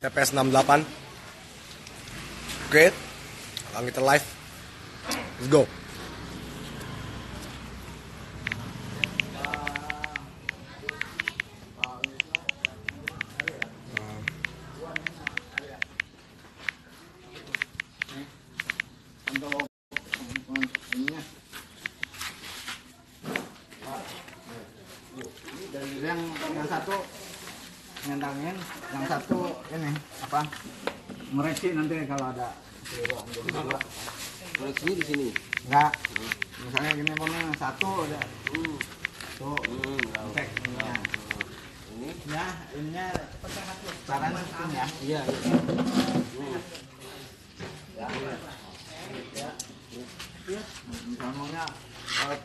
TPS 68 Great. Langit live Let's go untuk ininya dari yang yang satu nyentangin yang satu ini apa mereci nanti kalau ada Koleksinya di sini. enggak misalnya gini pun satu ada tuh Hmm, cek ininya ini. ya ininya caranya itu ya Iya. misalnya eh,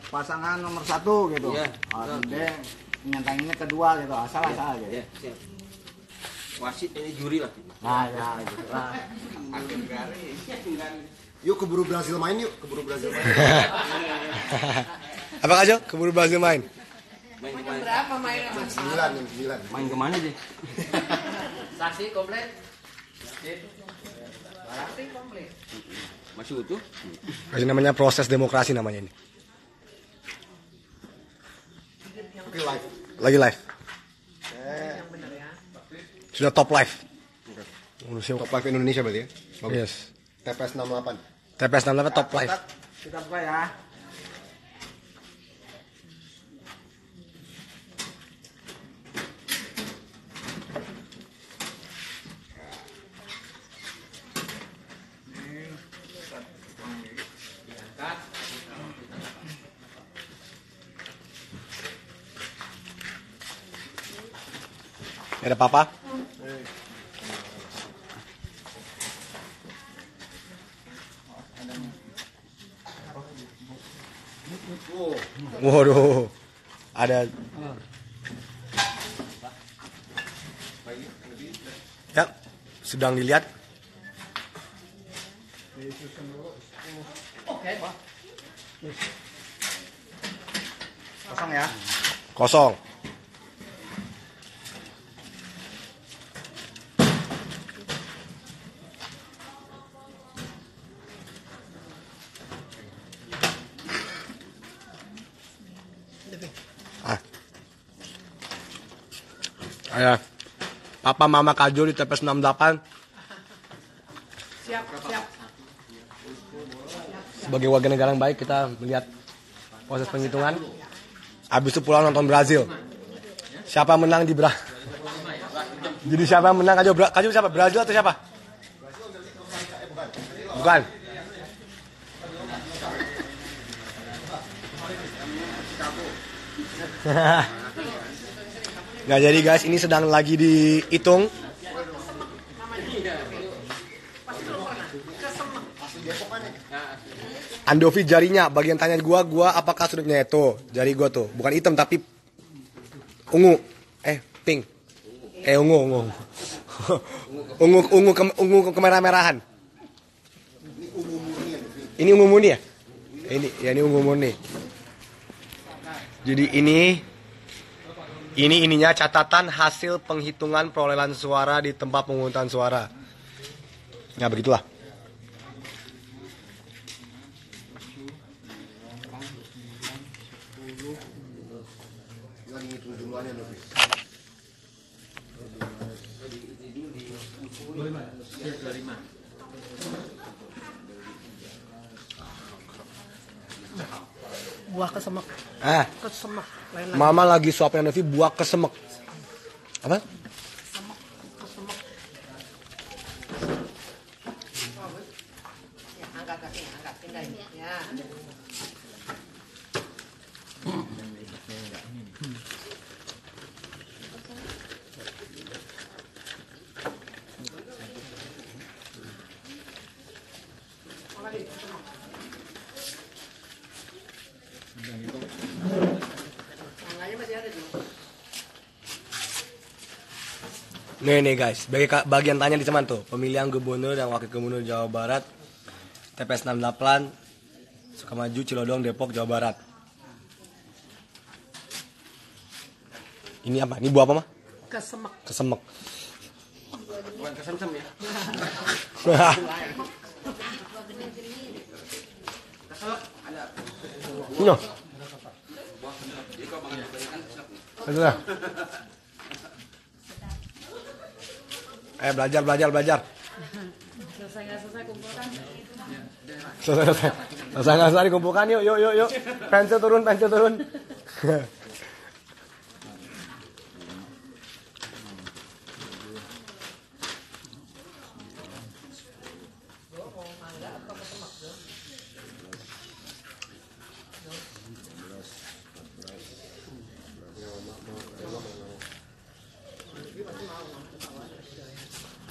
pasangan nomor satu gitu Iya, oh, dia nyentanginnya kedua gitu asal asal gitu Ya, siap. Wasit ini juri lah. nah ya gitu lah Yuk keburu Brazil main yuk, keburu Brazil main. Apa aja? Keburu Brazil main Main ke mana? Berapa mainnya mas? Sembilan nih, sembilan. Main ke mana deh? Saksi komplit. Saksi komplit. Masih utuh? Ini namanya proses demokrasi namanya ini Live. Lagi live ya. Sudah top live Manusia Top live Indonesia berarti ya? Bagus. Yes TPS 68. TPS 68 top live kita buka ya Ada papa? Waduh Ada. Ya Sedang dilihat. Kosong ya? Kosong Ah. Ada Papa Mama Kajo di TPS 68 Siap, siap. sebagai warga negara yang baik kita melihat proses penghitungan. Habis itu pulang nonton Brazil. Siapa menang di Bra? Jadi siapa yang menang Kajo? Bra- Kajo siapa? Brazil atau siapa? Bukan. Nah jadi guys. Ini sedang lagi dihitung. Andovi jarinya bagian tanya gua gua apakah sudutnya? Itu jari gua tuh. Bukan hitam tapi ungu. Eh pink. Eh ungu ungu. Ungu ungu ke, ungu ke kemerah merahan ini ungu murni ya? Ini ya ini ungu murni. Jadi ini ini ininya catatan hasil penghitungan perolehan suara di tempat pemungutan suara ya begitulah. Buah kesemek. Ah Kesemek. Lain. Mama lagi suapin Novi buah kesemek. Apa? Ya, angkat kaki, angkat. Pindahin. Ya. Tangannya masih ada tuh. Nih nih guys, bagi bagian tanya di teman tuh, pemilihan gubernur dan wakil gubernur Jawa Barat TPS 68 Sukamaju, Cilodong, Depok, Jawa Barat. Ini apa? Ini buah apa mah? Kesemek. Kesemek. Bukan kesemsem ya. No. Jadi kalau makan kebanyakan keselak nih. Itu lah. Eh belajar belajar belajar. Selesai nggak selesai kumpulkan. Selesai selesai. Selesai nggak selesai dikumpulkan yuk yuk yuk yuk. Pensil turun pensil turun.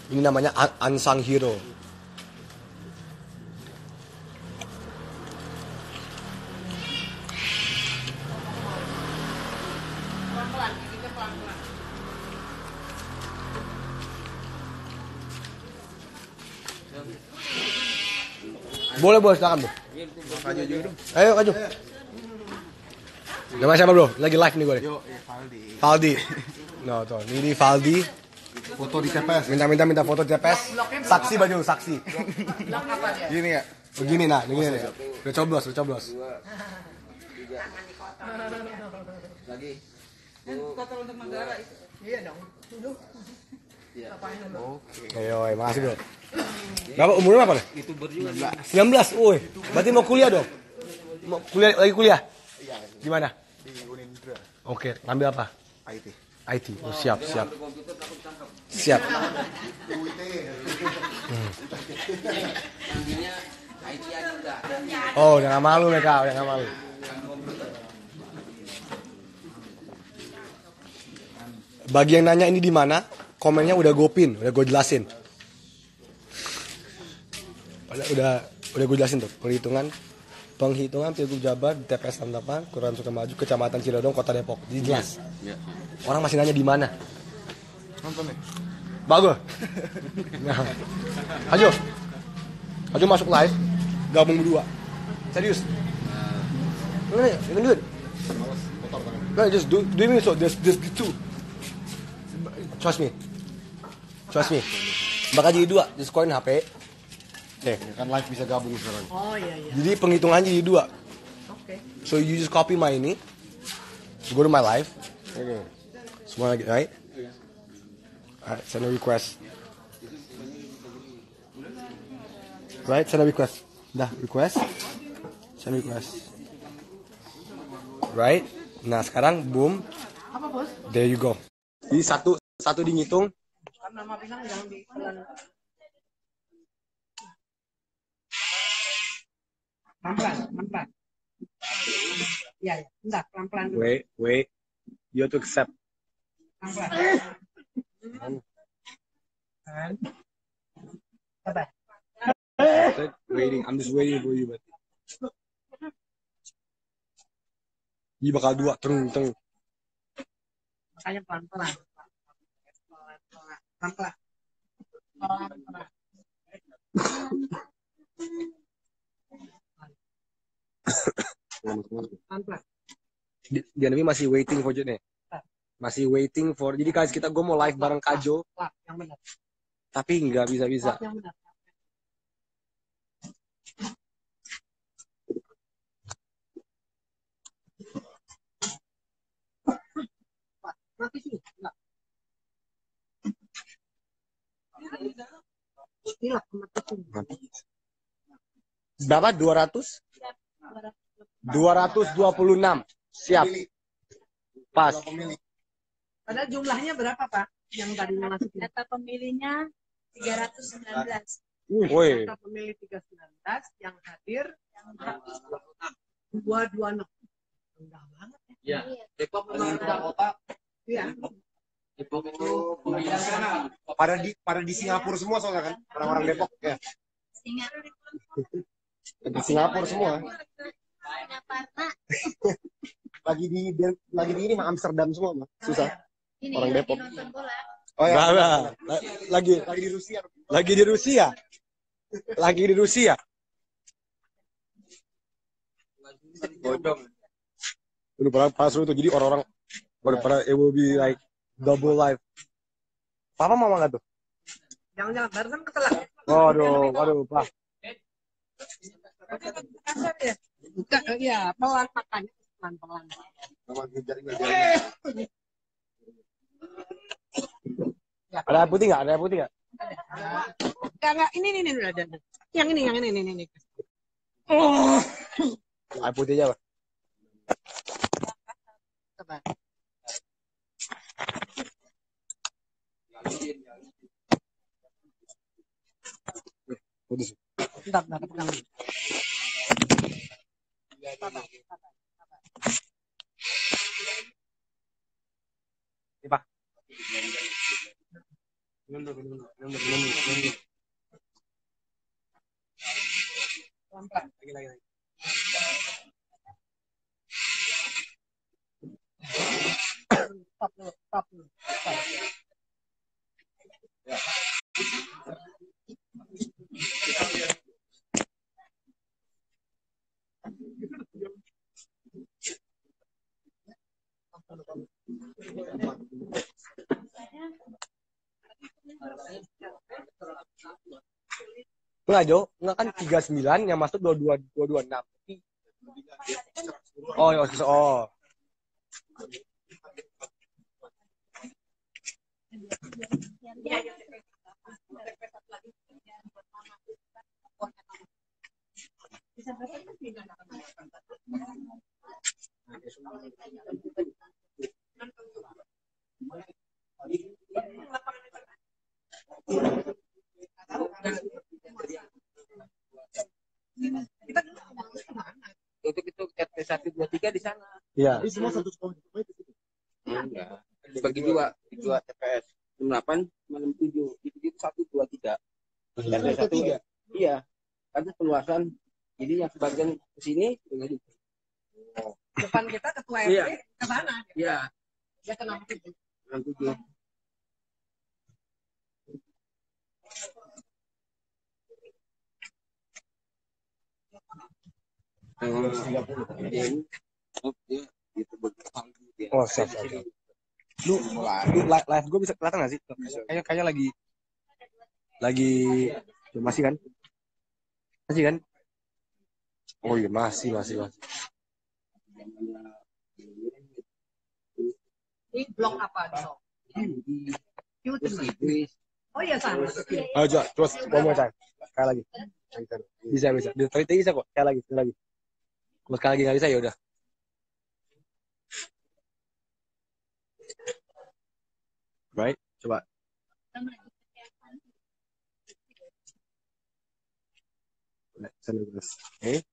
Ini namanya unsung hero. Boleh boleh silakan bro. Ayo Kaju. Nama siapa bro? Lagi live nih gue. Yo, eh, Valdi. Valdi. No tuh, ini Valdi. Foto di TPS. Minta minta minta foto TPS. Saksi baju saksi. Gini ya. Begini nah, begini nih. Udah coblos, udah coblos. Lagi. Iya dong. Ayo, ayo, makasih bro. Berapa umurnya berapa nih? Youtuber juga. 19. Woi, berarti mau kuliah dong? Mau kuliah lagi kuliah? Di mana? Di Unindra. Oke, ngambil apa? IT. IT. Oh, siap, siap. Siap. Udah. Oh, udah gak malu mereka, udah gak malu. Bagi yang nanya ini di mana, komennya udah gue pin, udah gue jelasin. Udah, udah, udah gue jelasin tuh perhitungan penghitungan pilgub Jabar di TPS 68 Kelurahan Sukamaju Kecamatan Cilodong Kota Depok. Jadi jelas. Ya. Orang masih nanya di mana. Nonton nih. Bagus. Nah. Ajo. Ajo masuk live. Gabung berdua. Serius. Nah, you can do it. No, just do, do me so. Just, just two. Trust me. Trust me. Bakal jadi dua. Just koin HP. Oke. Ya kan live bisa gabung sekarang. Oh iya iya. Jadi penghitungannya jadi dua. Oke. So you just copy my ini. Go to my live. Oke. Semua lagi, right? Alright, send a request. Right, send a request. Dah, request. Send request. Right? Nah, sekarang boom. Apa bos? There you go. Jadi satu satu dihitung. Kan nama pisang jangan di Pelan-pelan, pelan-pelan. Iya, iya. Bentar, pelan-pelan dulu. Wait, wait. You have to accept. Pelan-pelan. Kan. Sabar. Waiting. I'm just waiting for you, but. Ini bakal dua, teng teng. Makanya pelan-pelan. Pelan-pelan. Pelan-pelan. Pelan-pelan. Pelan-pelan. Di- Dia ini masih waiting for nih. Masih waiting for. Jadi guys kita gue mau live bareng Kajo, Pelan, yang benar. tapi nggak bisa bisa. Sini. Enggak. Berapa? 200? 226. Siap. Pas. Padahal jumlahnya berapa, Pak? Yang tadinya masuk ini? Data pemilihnya 319. Woi. Data pemilih 319 yang hadir 226. Rendah banget ya. Ya. Depok memang udah kota. Iya. Depok itu pemilihan nasional. Pada di pada di Singapura semua soalnya kan orang-orang Depok ya. Sehingga Di Singapura semua. Lagi di lagi di ini mah Amsterdam semua mah. Susah. ini Orang Depok. Oh ya. Lagi Lagi di Rusia. lagi di Rusia. Lagi di Rusia. Bodong. Udah pada pas itu jadi orang-orang pada pada it will be like double life. Papa mama nggak tuh? Jangan-jangan barusan ketelan. Waduh, waduh, Pak. Kasar ya. Buka, iya, pelan makannya pelan-pelan. Ada putih nggak? Ada putih nggak? Enggak, enggak. Ini, ini, ini, udah ada. Yang ini, yang ini, ini, ini. Air putih aja, Pak. Coba. Putih. Bentar, bentar, pegang dulu. Pak. Minum dulu, minum dulu, minum dulu, minum dulu, minum dulu. Pelan-pelan. Lagi, lagi, lagi. Stop dulu, stop dulu. Stop. Enggak, Jo. Enggak kan 39 yang masuk 22 226. Oh, ya, oh. Untuk itu RT satu dua tiga di sana. Iya. Ini semua satu sekolah itu itu. Enggak. Dibagi dua, dua TPS. Delapan, malam tujuh. Itu itu satu dua tiga. RT satu ya. Iya. Karena peluasan. Jadi yang sebagian ke sini itu. Depan kita ketua Iya. RT ke sana. Iya. Dia kenapa gitu? Enam tujuh. Oke, itu berkembang dia. Oh, siap, siap, siap. Lu, lu li- live gue bisa kelihatan gak sih? Kayaknya, kayaknya lagi lagi masih kan? Masih kan? Oh iya masih masih masih. Ini blok apa? YouTube. Oh iya sama. Ayo coba terus one more time. Sekali lagi. Bisa bisa. Di tadi bisa kok. Sekali lagi sekali lagi. Kalau sekali lagi nggak bisa ya udah. Baik, coba. Send request. Okay.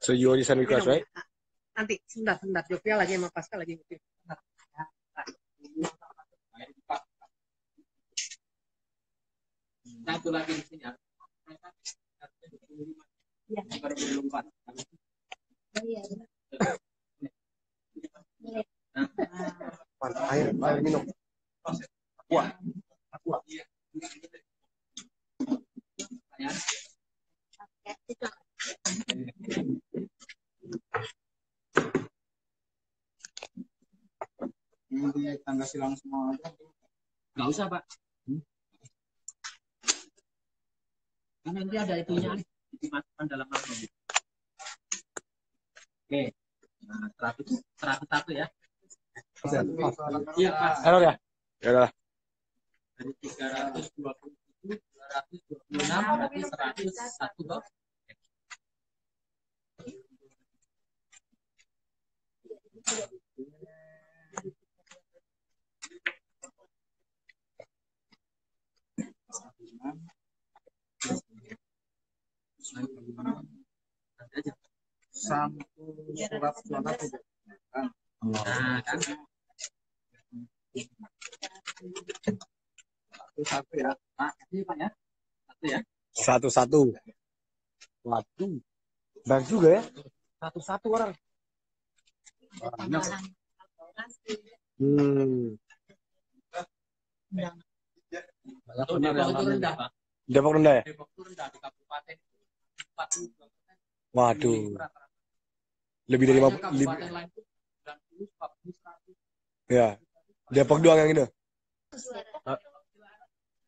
So you already send request, right? Nanti, sebentar, sebentar. Jovia lagi sama Pascal lagi. Sebentar. Satu lagi di sini. Iya. Baru belum empat. Iya. Mantap, air, air minum. Aqua. Aqua. Ini tangga silang semua aja. Nggak usah, Pak. Kan nanti ada itunya dimasukkan dalam album. Oke. Nah, terakhir, terakhir satu ya. Iya, Pak. Error ya? Ya udah. Dari 327, 226, berarti 101 toh. Satu surat suara. Nah, kan. Satu satu ya. Ini Pak. Satu ya. Satu-satu. Waduh. Banyak juga ya. Satu-satu orang. Kalkulasi. Hmm. Kalau Depok itu rendah, Pak. Depok rendah ya? Depok itu rendah di kabupaten 42 Waduh. Lebih dari Makanya 50. kabupaten lain itu 90, 40, 100. Ya. Depok doang yang itu.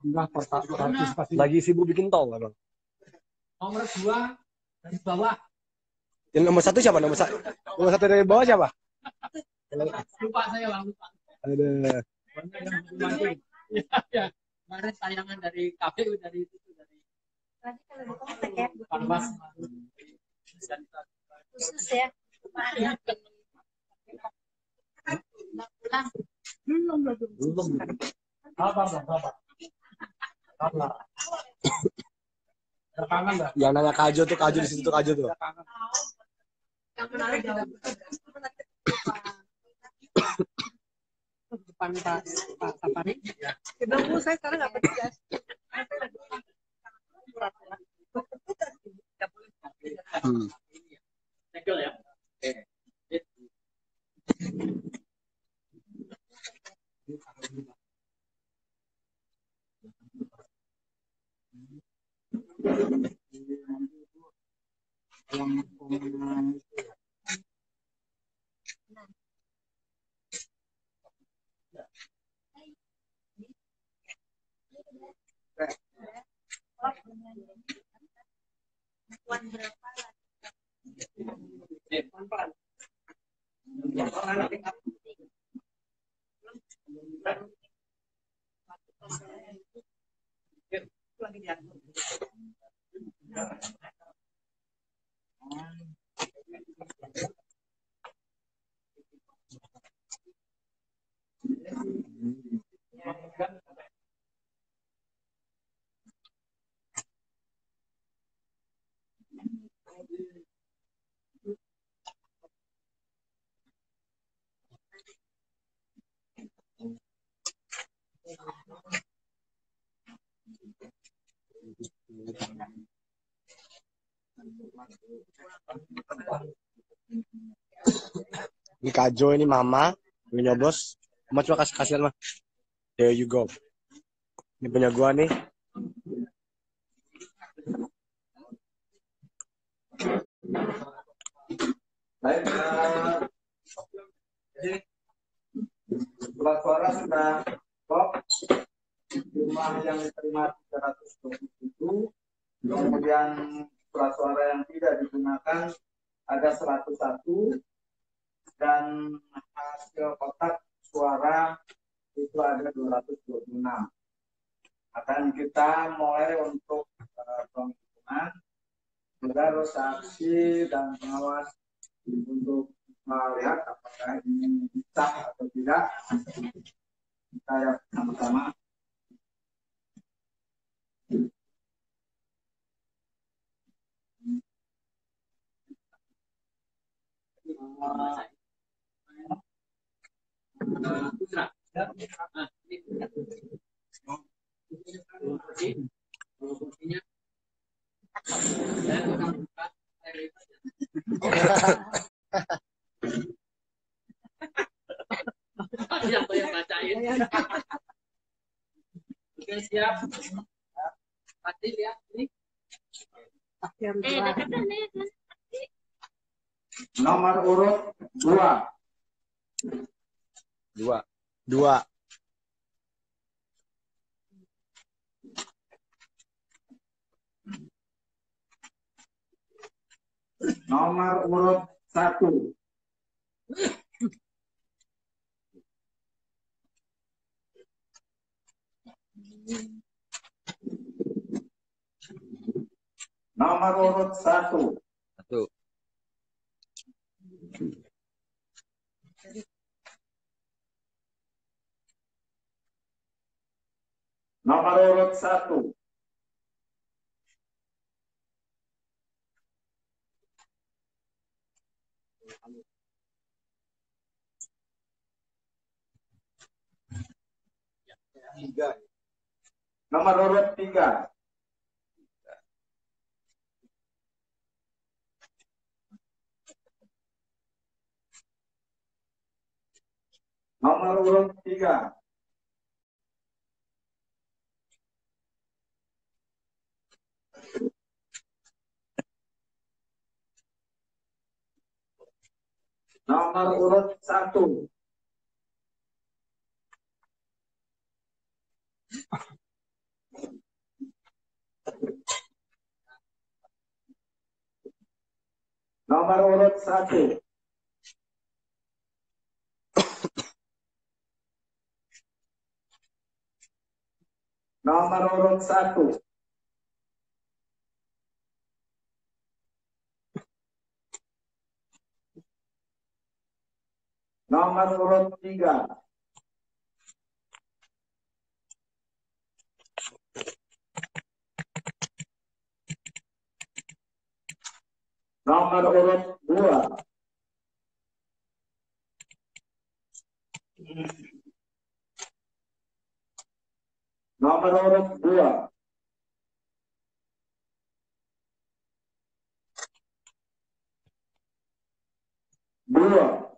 Enggak partisipasi. Lagi sibuk bikin tol, Bang. Nomor dua dari bawah. Yang nomor satu siapa? Nomor satu. Nomor satu dari bawah siapa? Lupa saya bang lupa. Ada. Ya. Kemarin tayangan dari KPU dari itu dari Nanti kalau di komplek ya. Panwas. Khusus ya. Belum belum. Apa bang? Apa? Apa? Rekaman dah. Yang nanya Kajo tuh Kajo di situ tuh Kajo tuh. Yang menarik. Depan Pak Pak Sapari. Bangku saya sekarang nggak pedas. Hmm. Segel ya. Wan berapa? Kajo, ini Mama, ini nyoblos. Mama cuma kasih kasihan mah. There you go. Ini punya gua nih. Surat suara sudah stop. Jumlah yang diterima 327. Kemudian surat suara yang tidak digunakan ada 101 dan hasil kotak suara itu ada 226. Akan kita mulai untuk eh, penghitungan agar saksi dan pengawas untuk melihat apakah ini sah atau tidak. Kita lihat sama-sama. Putra. Nah, ini. Fungsinya. Saya akan buka. Siapa yang bacain? Oke, siap. Pasti ya. Nomor urut 2. Dua. Dua. Nomor urut 1. Nomor urut 1. Satu. Nomor urut 1. Nomor urut 3. Nomor urut 3. Nomor urut satu. Nomor urut satu. Nomor urut satu. Nomor urut tiga. Nomor urut dua. Nomor urut dua. Dua.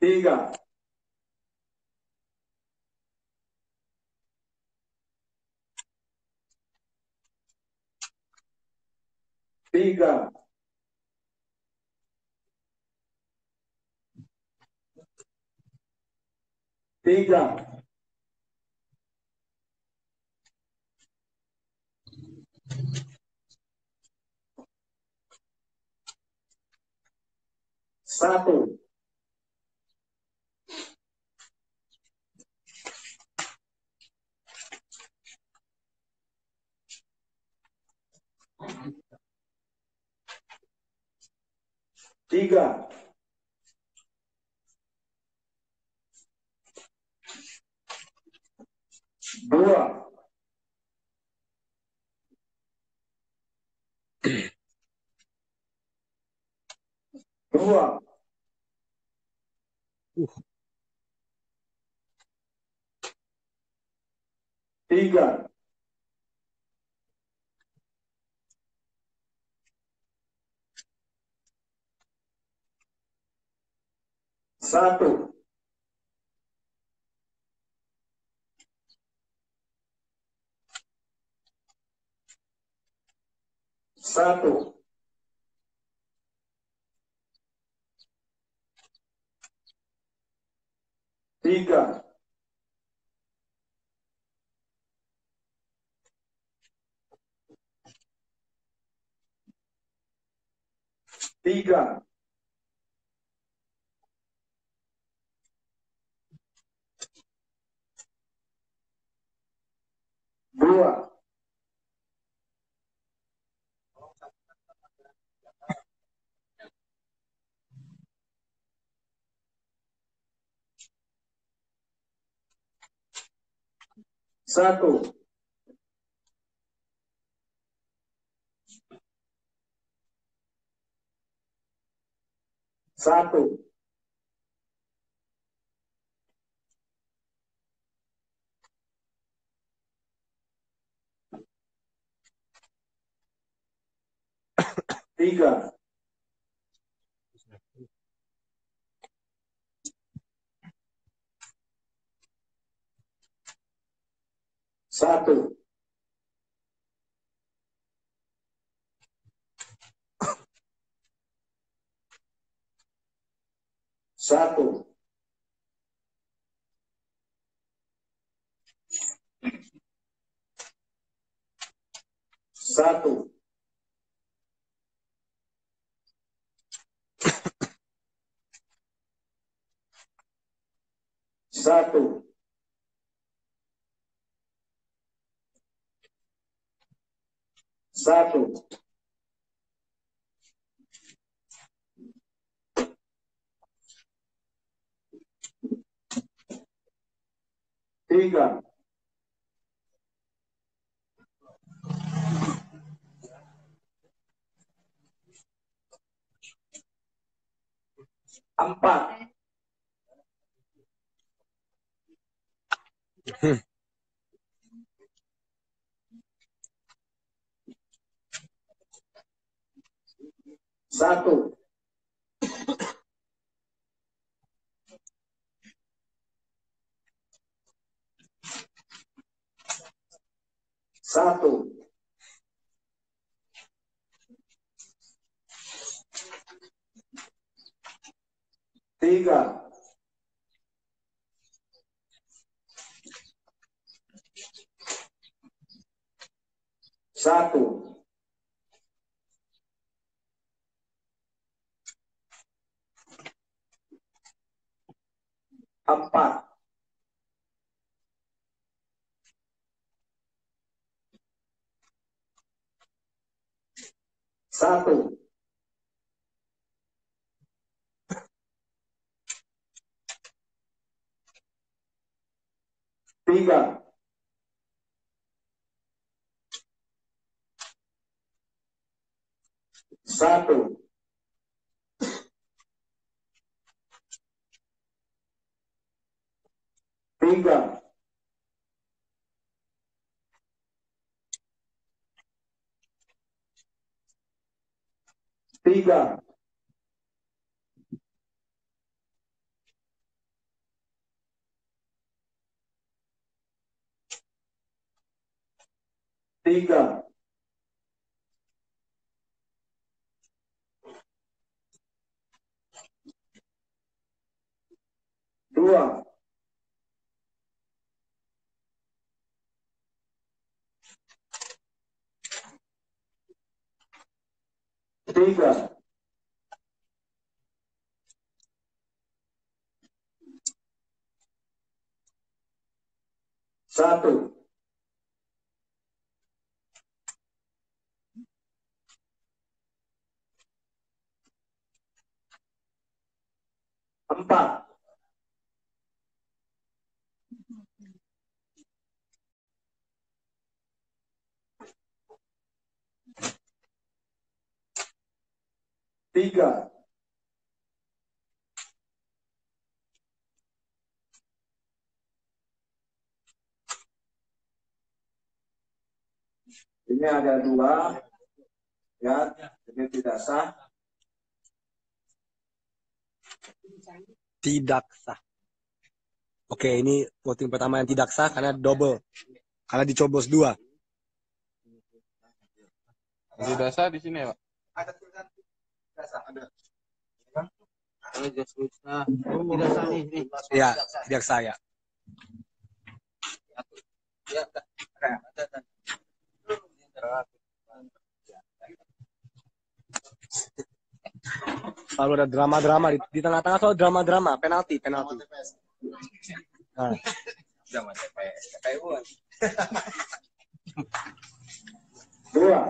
Tiga. Tiga. Tiga. Satu. Tiga. Dua. Dua. Tiga. Satu. Satu. Tiga. Tiga. Dua. Satu. Satu. Tiga. Satu. Satu. Satu. Satu. Satu. Tiga. Empat. Satu. Satu. Tiga. Satu. Empat. Satu. Tiga. Satu. Tiga. Tiga. Tiga. Dua. Tiga. Satu. Empat. Tiga. Ini ada dua, ya, jadi tidak sah. Tidak sah. Oke, ini voting pertama yang tidak sah karena double. Karena dicoblos dua. Tidak sah di sini ya, Pak. Ada tulisan ada. Kalau tidak sah. Ya, tidak sah ya. Ya, ada, ada. Selalu ada drama-drama di, di tengah-tengah selalu drama-drama, penalti, penalti. Nah, Jangan TPS. TPU. Dua.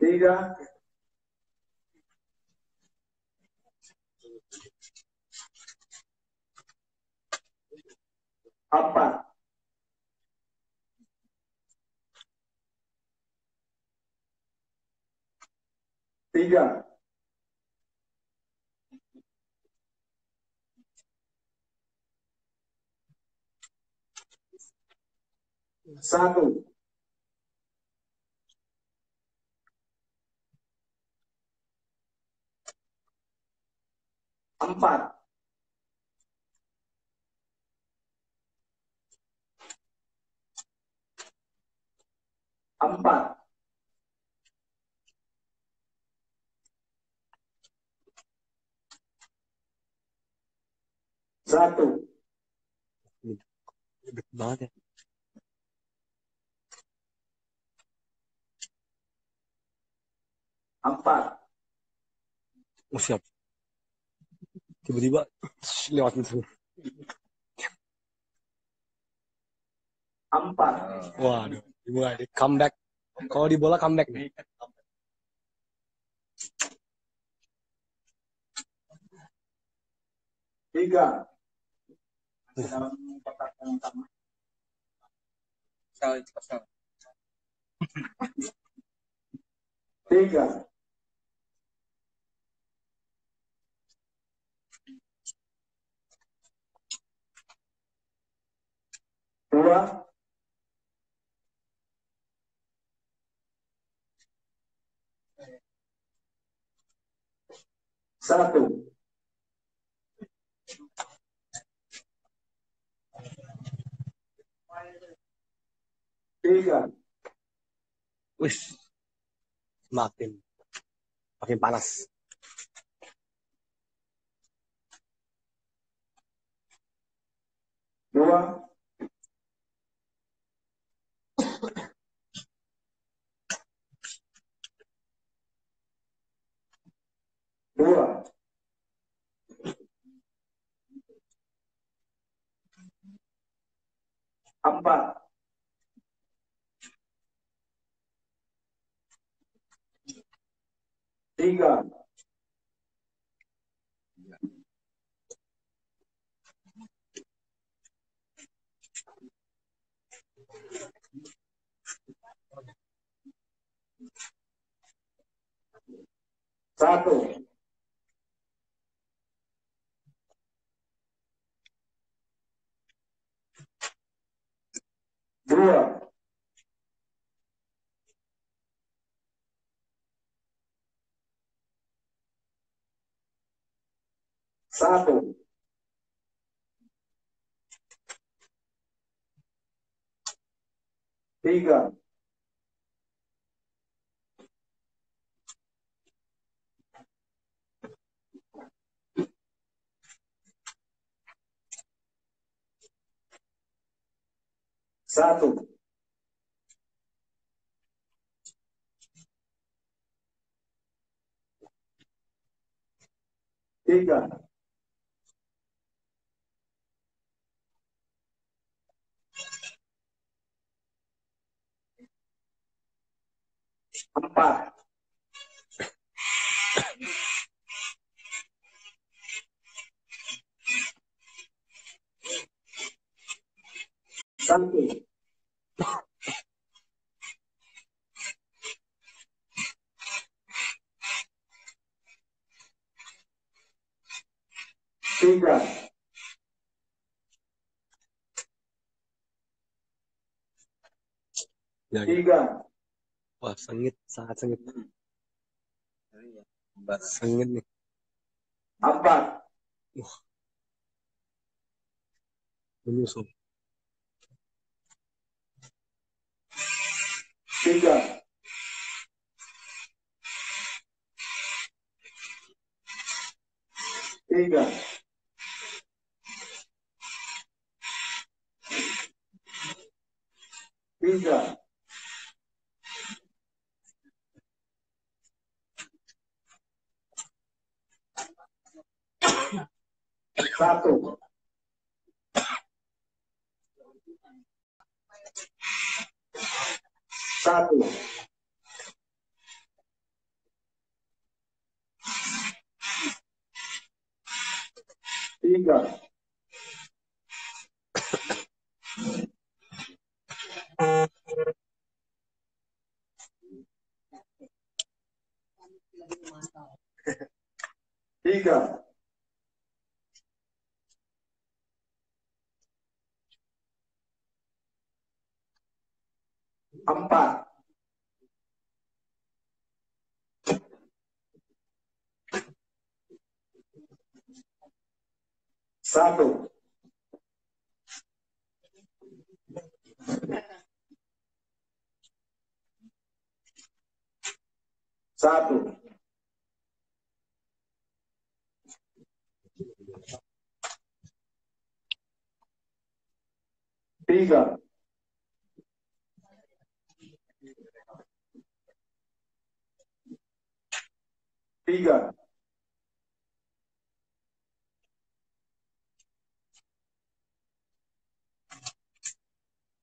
Tiga. Empat. Tiga. Satu. Empat. Empat. Satu. banget ya. Empat. Oh, siap. Tiba-tiba lewat itu. Empat. Waduh, dimulai di comeback. Kalau di bola comeback nih. Tiga. Salah, cepat salah. Tiga. Dua. Satu. Tiga. Wis. Makin makin panas. dua, dua, empat, tiga, satu, dua, satu, tiga, satu, tiga, empat, satu, tiga, Ya, tiga, Wah, sengit, sangat sengit. Mbak sengit nih. empat, Menyusul. tiga, tiga, tiga, satu, satu, tiga, tiga, empat, satu, satu, tiga, tiga,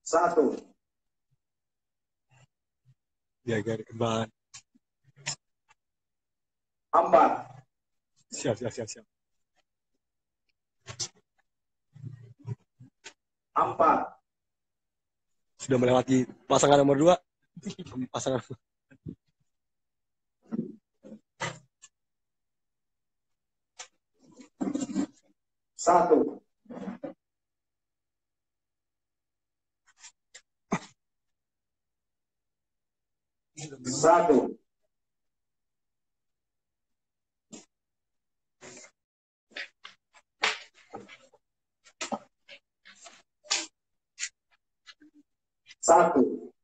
satu, Jaga kembang. empat, Siap, siap, siap, siap. empat, Sudah melewati pasangan nomor dua. Pasangan satu, satu, satu,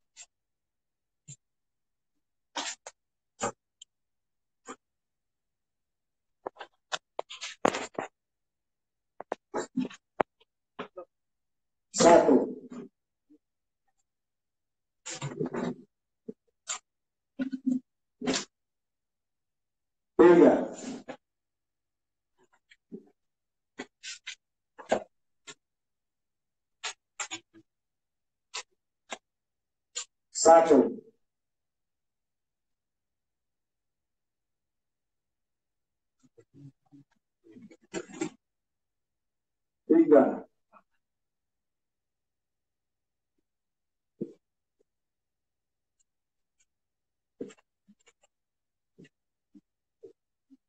Satu. Tiga.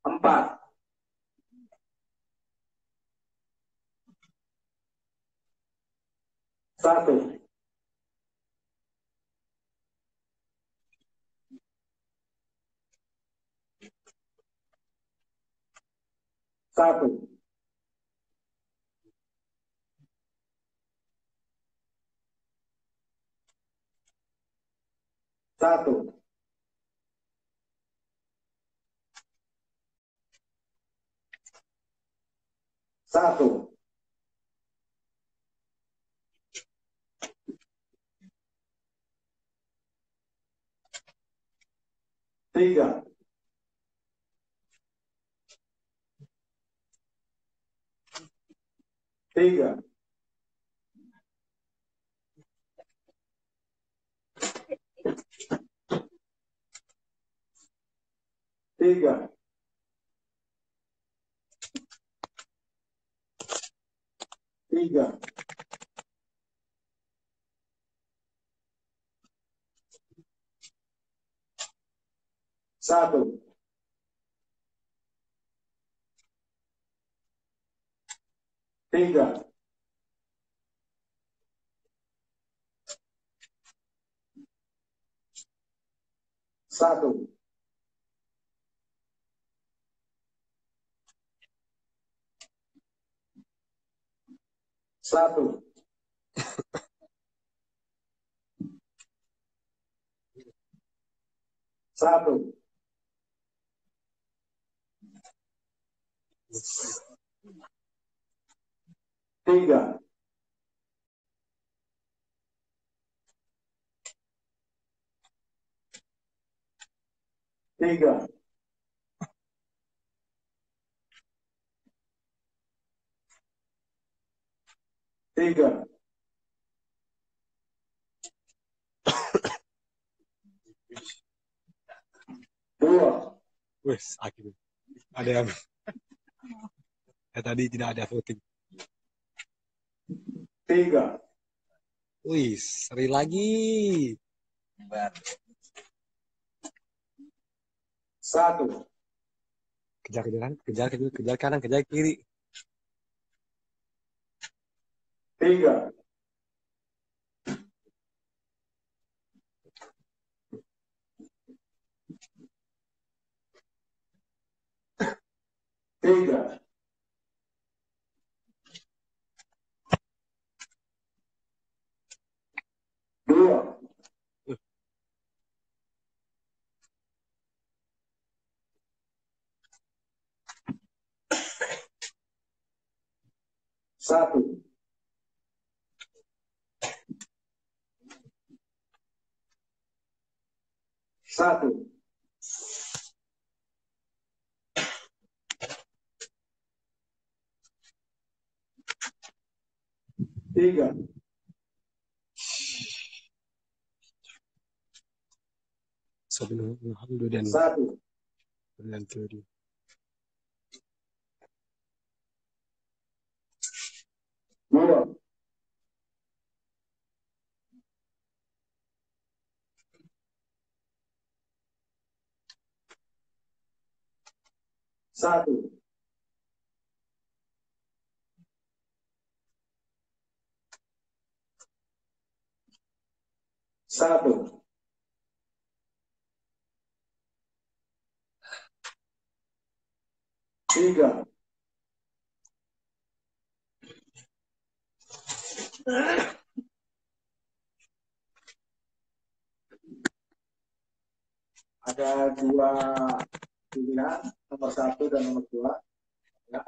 Empat. Satu. Satu. Satu. Satu. Tiga. Tiga. Tiga. Tiga. Satu. Tiga. Satu. Satu. Satu. Tiga. Tiga. Tiga. Dua. Wes, akhirnya. Ada yang... Ya, tadi tidak ada voting. Tiga. Wih, seri lagi. Satu. Kejar kejaran, kejar kejar, kejar kanan, kejar kiri. Tiga. Tiga. Dua. Satu. Satu. Tiga. Alhamdulillah. Satu. Alhamdulillah. Dua. Satu. Satu. Tiga. Ada dua pilihan, nomor satu dan nomor dua. Ya.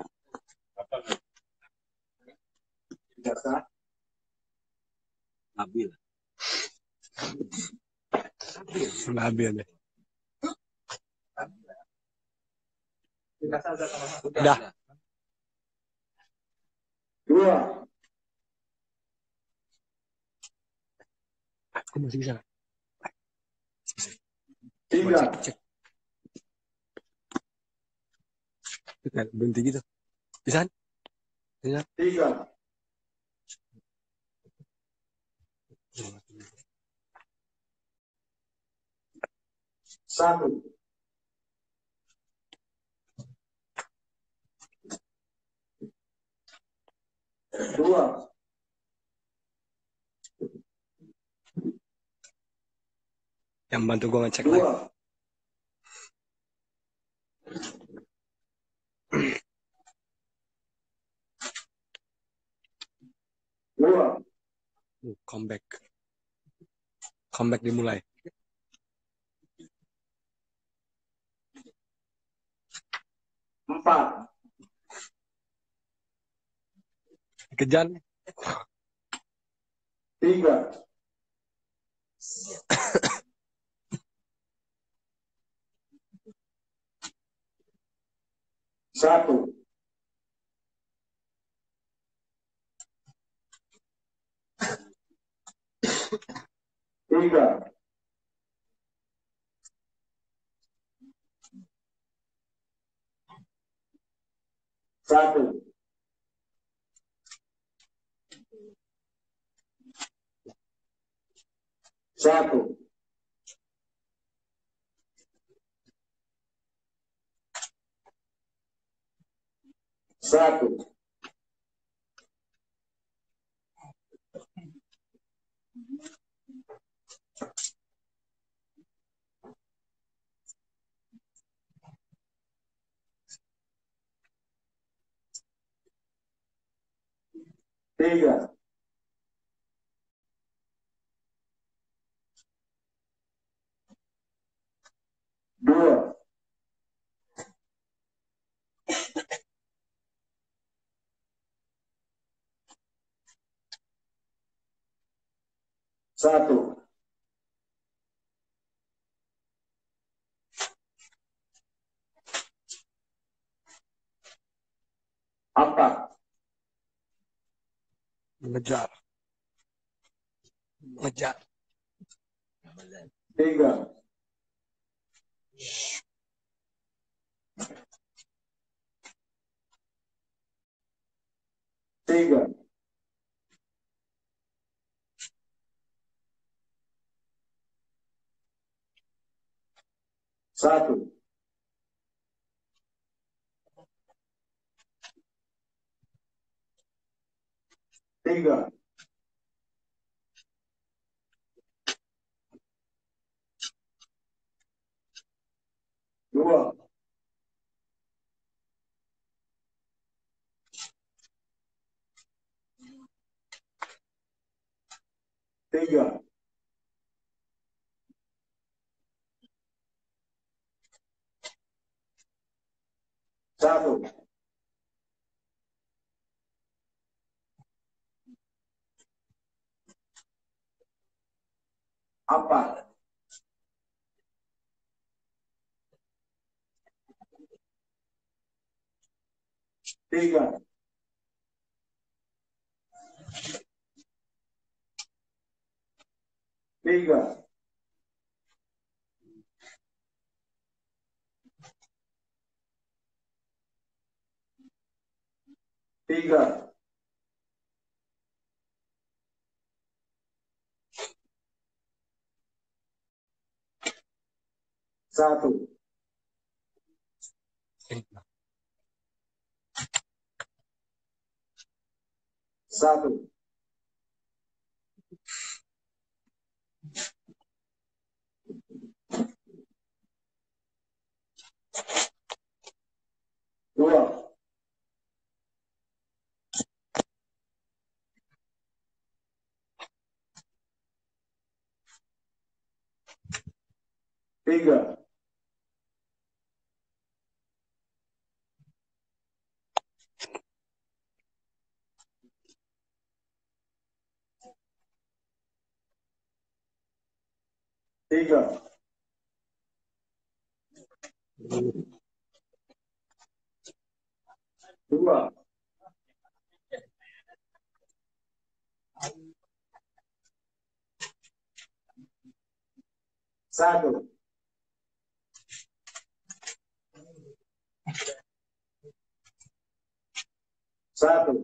Biasa. Nabil. Nabil ya. Udah. Dua. Aku masih bisa. tiga, cek cek Kan, berhenti gitu. Bisa bisa tiga, satu, dua, yang bantu gue ngecek dua, Uh, comeback. Comeback dimulai. Empat, kejan. Tiga, satu, tiga, satu, satu, satu, tiga, dua, satu, empat, mengejar. Mengejar. Tiga, tiga, satu, tiga, dua, tiga, satu, empat, tiga, tiga, tiga, satu, satu, dua, tiga, tiga, dua, satu, Satu.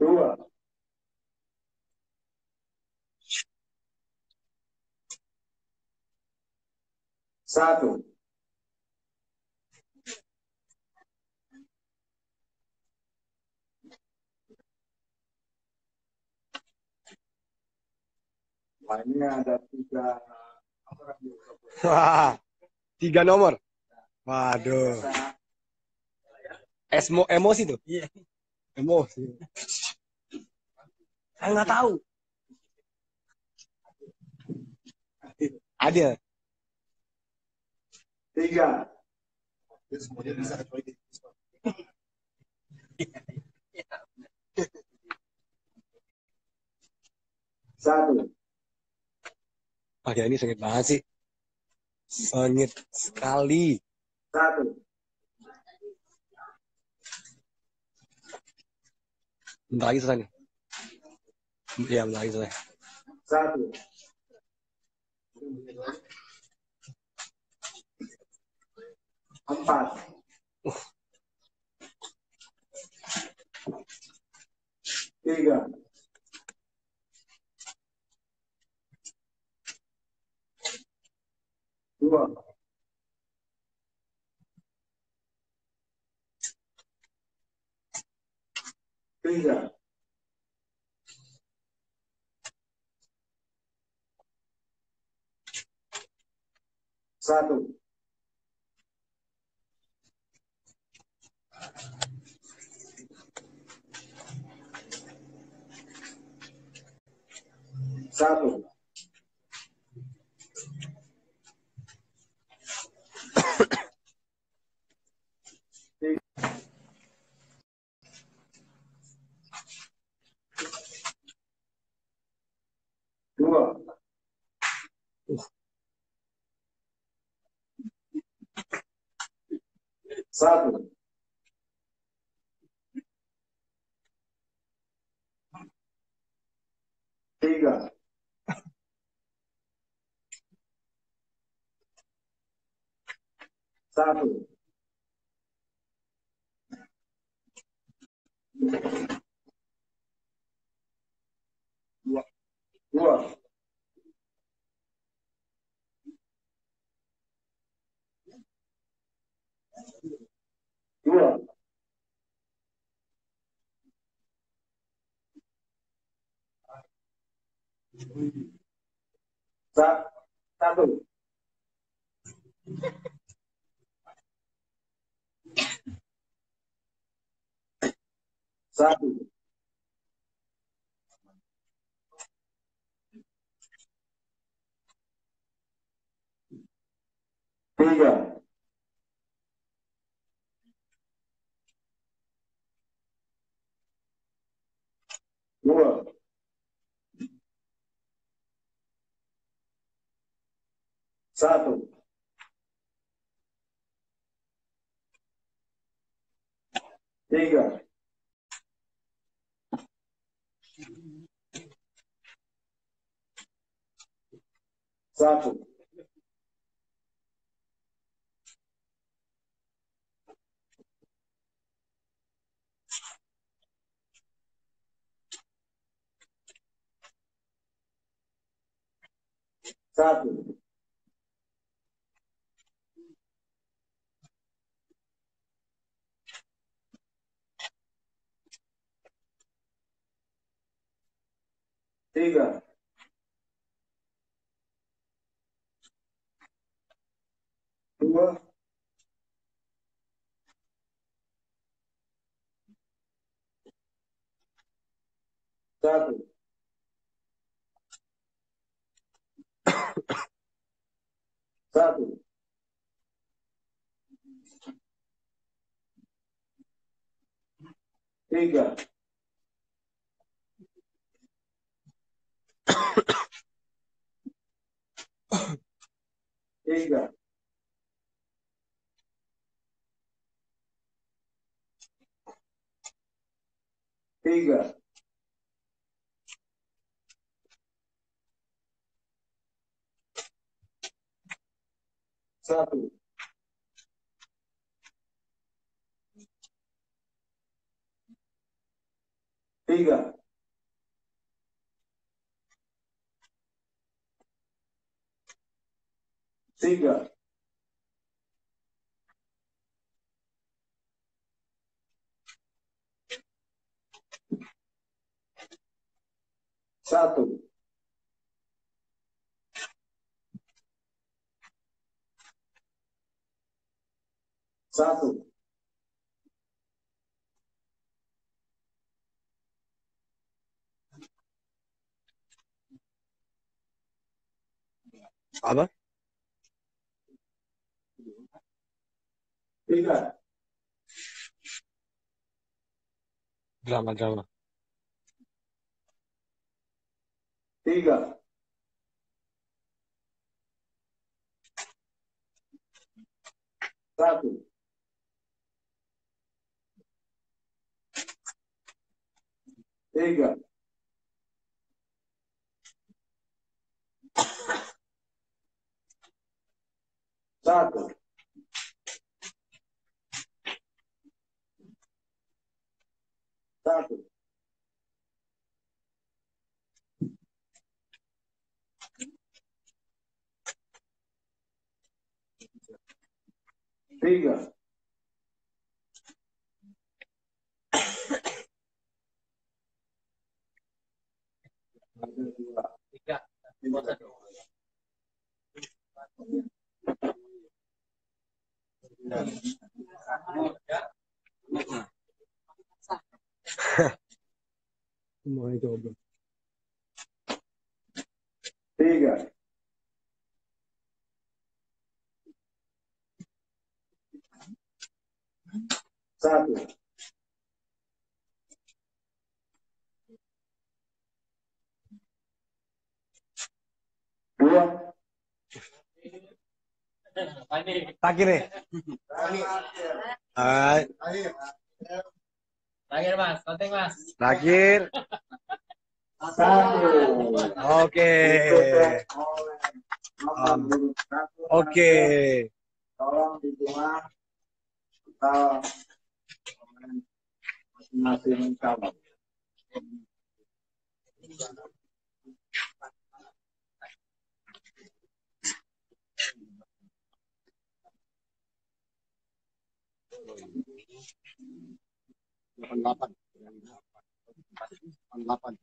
Dua. Satu. Nah, ini ada tiga apa Wah, tiga nomor. Waduh. Esmo, emosi tuh. Iya. Emosi. Saya nggak tahu. Ada. tiga. Satu. Gila, ini sengit banget sih. Sengit sekali. Satu. Bentar lagi selesai nih. Iya, bentar lagi selesai. Satu. Empat. Tiga. Dua. Tiga. Satu. Satu. Dua. Satu. Tiga. Satu. dạ ta đủ dạ đủ bây giờ. Đúng rồi. Satu. Satu. Tiga. Dua. Satu. Tiga. Satu. Satu. Tiga. Dua. Satu. Satu. Tiga. Tiga. Tiga. Satu. Tiga. Tiga. Satu. Satu. Apa? Tiga. Drama-drama. Tiga. Satu. Tiga. Satu. Satu. Tiga. Tiga. Mau coba. Tiga. Satu. Dua. Terakhir nih. Hai, Terakhir mas, penting mas. terakhir. Satu. Oke. Oke. Tolong dibuat kita masing-masing calon. delapan delapan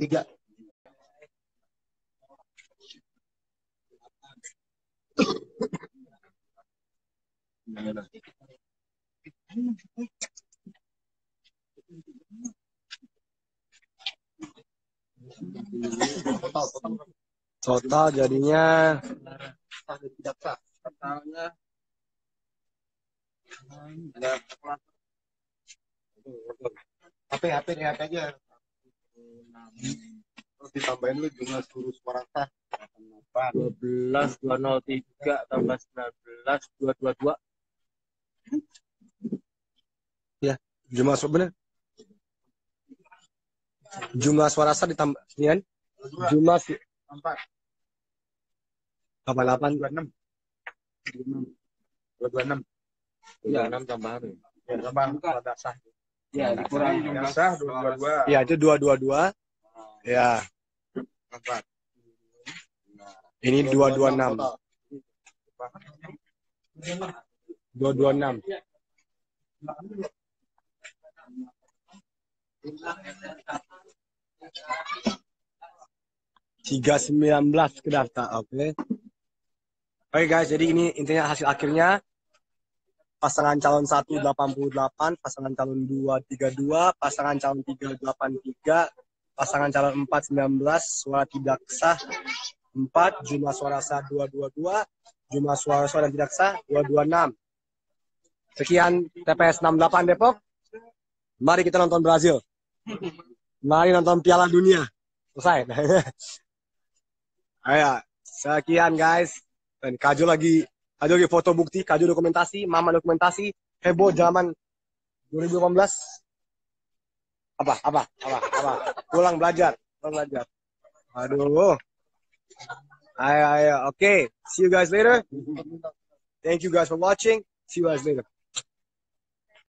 tiga total total Total jadinya Totalnya HP HP nih HP aja terus ditambahin lu jumlah seluruh suara sah 12, 203, tambah 19, 222. jumlah suara bener jumlah suara sah ditambah nian jumlah empat. Delapan delapan? Dua enam. Dua dua enam. Dua enam tambah ya tambah. Suara sah. Ya dikurangi jumlah sah dua dua dua. Ya itu dua dua dua. Ya. Empat. Ini dua dua enam. Dua dua enam 319 kedaftar, oke. Okay. Oke okay guys, jadi ini intinya hasil akhirnya pasangan calon 1 88, pasangan calon 2 32, pasangan calon 3 83, pasangan calon 4 19, suara tidak sah 4, jumlah suara sah 222, jumlah suara suara tidak sah 226. Sekian TPS 68 Depok. Mari kita nonton Brazil. Mari nonton Piala Dunia. Selesai. Ayo, sekian guys. Dan Kajo lagi Kajo lagi foto bukti, Kajo dokumentasi, Mama dokumentasi, heboh zaman 2018. Apa? Apa? Apa? Apa? Pulang belajar, pulang belajar. Aduh. Ayo, ayo. Oke. See you guys later. Thank you guys for watching. See you guys later.